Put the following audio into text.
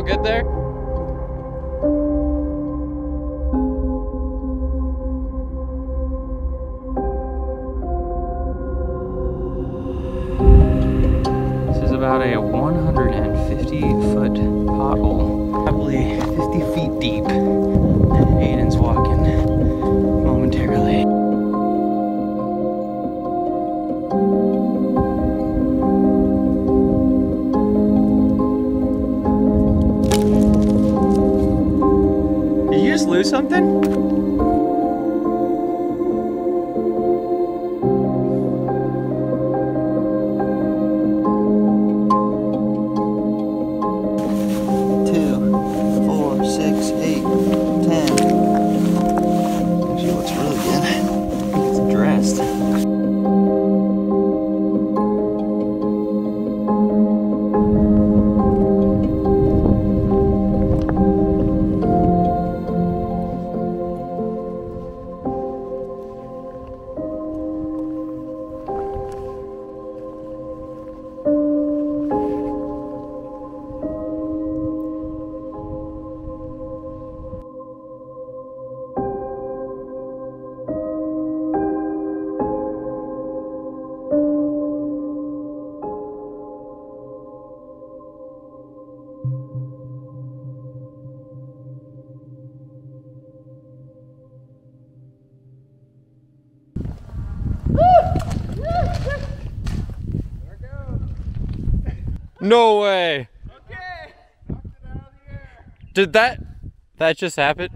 all good there? This is about a 150 foot lose something? No way. Okay. Did that that just happen?